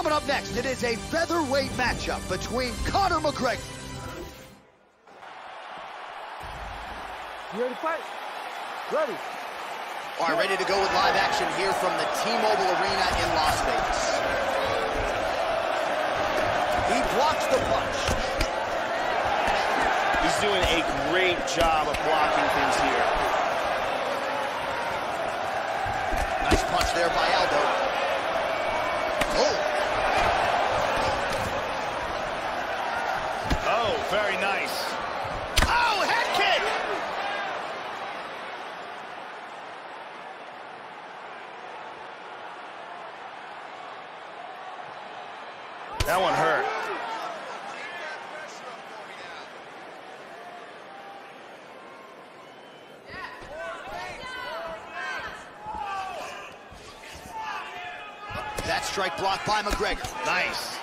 Coming up next, it is a featherweight matchup between Conor McGregor. You ready to fight? Ready. All right, ready to go with live action here from the T-Mobile Arena in Las Vegas. He blocks the punch. He's doing a great job of blocking things here. Nice punch there by Aldo. Oh. Oh, very nice. Oh, head kick! That one hurt. That strike blocked by McGregor. Nice.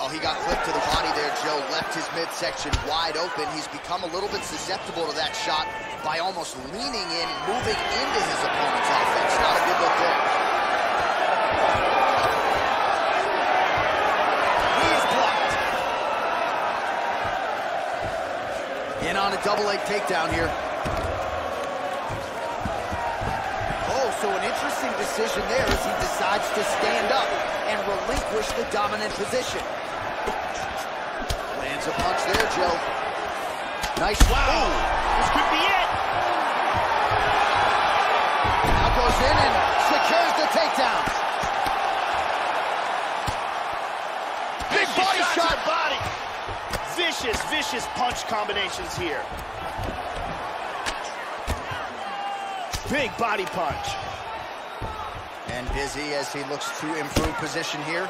Well, he got clipped to the body there, Joe. Left his midsection wide open. He's become a little bit susceptible to that shot by almost leaning in, moving into his opponent's offense. Not a good look there. He's blocked. In on a double leg takedown here. Oh, so an interesting decision there as he decides to stand up and relinquish the dominant position. A punch there, Joe. Nice. Wow. This could be it. Now goes in and secures the takedown. Big body Shots to shot. the body. Vicious, vicious punch combinations here. Big body punch. And busy as he looks to improve position here.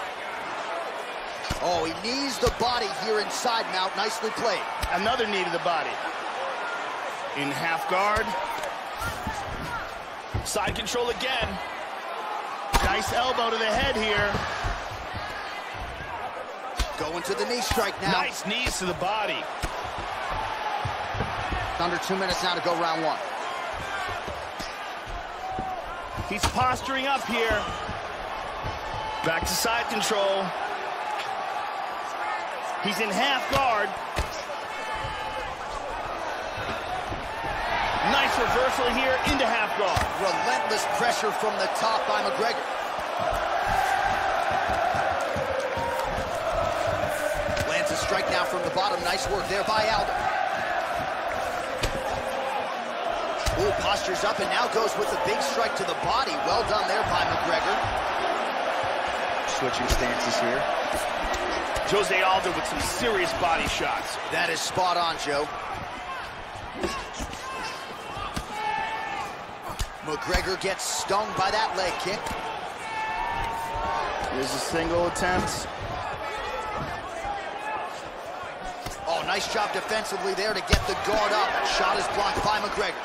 Oh, he knees the body here inside mount. Nicely played. Another knee to the body. In half guard. Side control again. Nice elbow to the head here. Going to the knee strike now. Nice knees to the body. Under two minutes now to go round one. He's posturing up here. Back to side control. He's in half guard. Nice reversal here into half guard. Relentless pressure from the top by McGregor. Lands a strike now from the bottom. Nice work there by Aldo. Ooh, postures up and now goes with a big strike to the body. Well done there by McGregor. Switching stances here. Jose Aldo with some serious body shots. That is spot on, Joe. McGregor gets stung by that leg kick. Here's a single attempt. Oh, nice job defensively there to get the guard up. Shot is blocked by McGregor.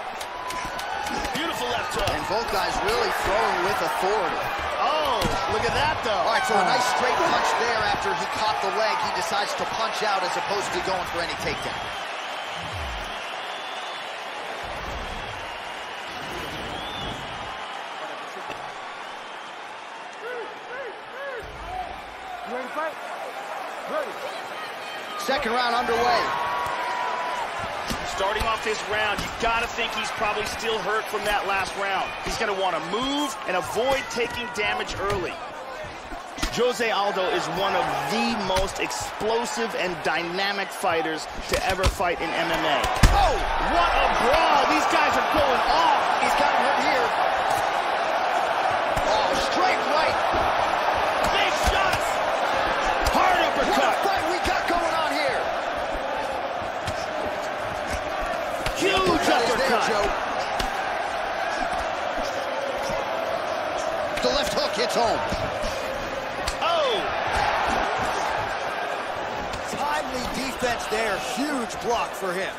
Beautiful left hook. And both guys really throwing with authority. Oh, look at that though. All right, so a uh. nice straight punch there after he caught the leg. He decides to punch out as opposed to going for any takedown. You ready to fight? Ready. Second round underway. Starting off this round, you've gotta think he's probably still hurt from that last round. He's gonna wanna move and avoid taking damage early. Jose Aldo is one of the most explosive and dynamic fighters to ever fight in MMA. Oh, what a brawl! These guys are going off. He's got him hurt here. Oh, straight right. The left hook hits home. Oh, Timely defense there. Huge block for him.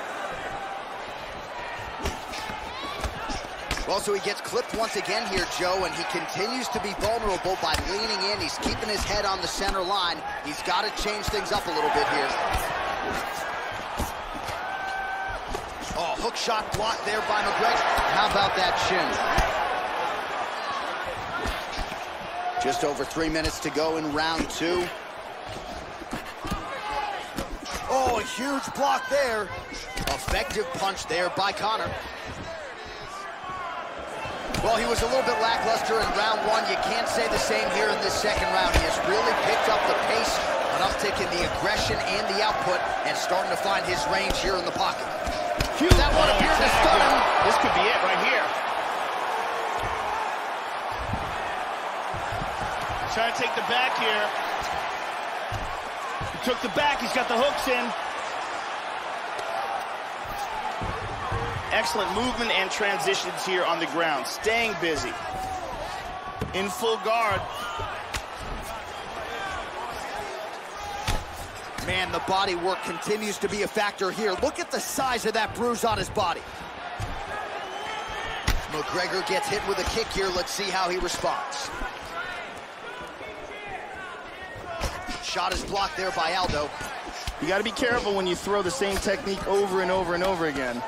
Well, so he gets clipped once again here, Joe, and he continues to be vulnerable by leaning in. He's keeping his head on the center line. He's got to change things up a little bit here. Oh, hook shot blocked there by McGregor. How about that shin? Just over three minutes to go in round two. Oh, a huge block there. Effective punch there by Conor. Well, he was a little bit lackluster in round one. You can't say the same here in this second round. He has really picked up the pace, an uptick in the aggression and the output, and starting to find his range here in the pocket. Huge. That one appeared to stun him. This could be it right here. Trying to take the back here. He took the back. He's got the hooks in. Excellent movement and transitions here on the ground. Staying busy. In full guard. Man, the body work continues to be a factor here. Look at the size of that bruise on his body. McGregor gets hit with a kick here. Let's see how he responds. Shot is blocked there by Aldo. You got to be careful when you throw the same technique over and over and over again.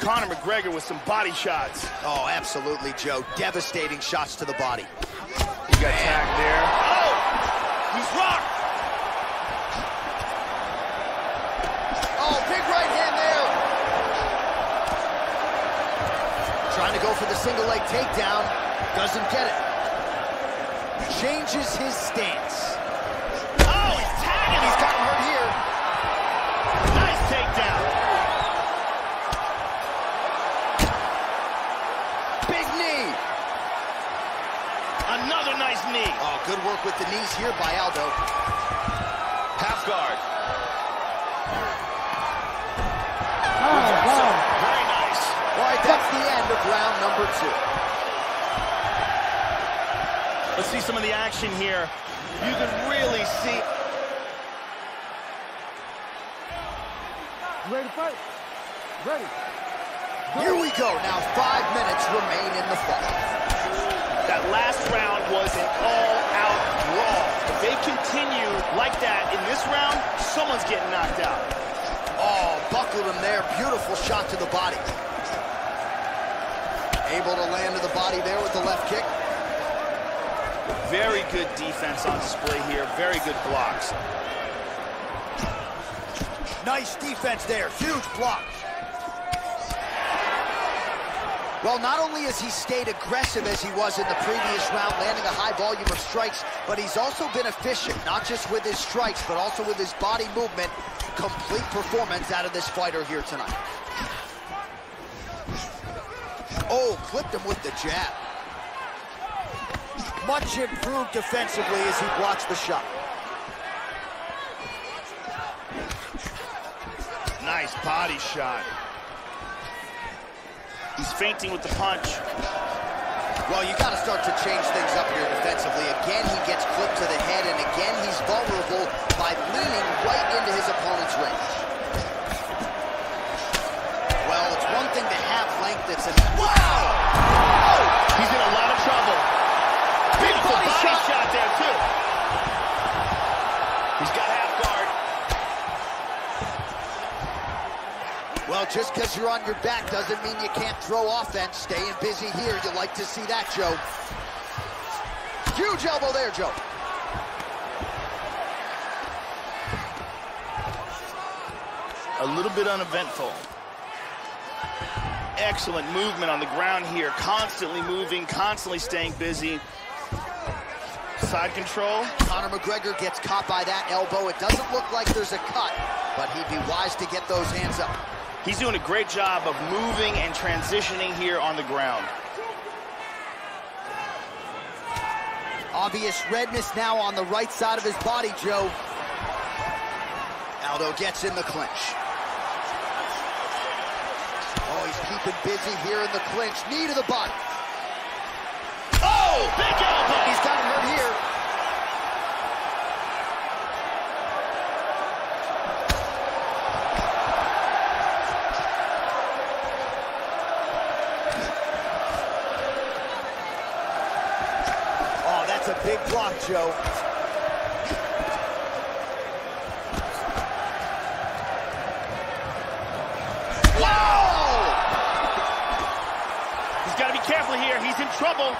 Conor McGregor with some body shots. Oh, absolutely, Joe. Devastating shots to the body. He got tagged there. Oh! He's rocked! Oh, big right hand there. Trying to go for the single leg takedown. Doesn't get it. Changes his stance. Oh, he's tagging! He's gotten hurt here. Nice takedown. Big knee. Another nice knee. Oh, good work with the knees here by Aldo. Half guard. Oh, Very nice. All right, that's the end of round number two. Let's see some of the action here. You can really see. You ready to fight? Ready. Here we go. Now five minutes remain in the fight. That last round was an all-out brawl. If they continue like that in this round, someone's getting knocked out. Oh, buckled him there. Beautiful shot to the body. Able to land to the body there with the left kick. Very good defense on display here. Very good blocks. Nice defense there. Huge block. Well, not only has he stayed aggressive as he was in the previous round, landing a high volume of strikes, but he's also been efficient, not just with his strikes, but also with his body movement. Complete performance out of this fighter here tonight. Oh, clipped him with the jab. Much improved defensively as he blocks the shot. Nice body shot. He's feinting with the punch. Well, you got to start to change things up here defensively. Again, he gets clipped to the head, and again, he's vulnerable by leaning right into his opponent's range. Well, it's one thing to have length. It's an wow! Oh! He's in a lot of trouble. Beautiful body body, shot. shot. there, too. He's got half guard. Well, just because you're on your back doesn't mean you can't throw offense. Staying busy here, you like to see that, Joe. Huge elbow there, Joe. A little bit uneventful. Excellent movement on the ground here. Constantly moving, constantly staying busy. Side control. Conor McGregor gets caught by that elbow. It doesn't look like there's a cut, but he'd be wise to get those hands up. He's doing a great job of moving and transitioning here on the ground. Obvious redness now on the right side of his body, Joe. Aldo gets in the clinch. Oh, he's keeping busy here in the clinch. Knee to the body. Oh, big Joe. He's got to be careful here. He's in trouble.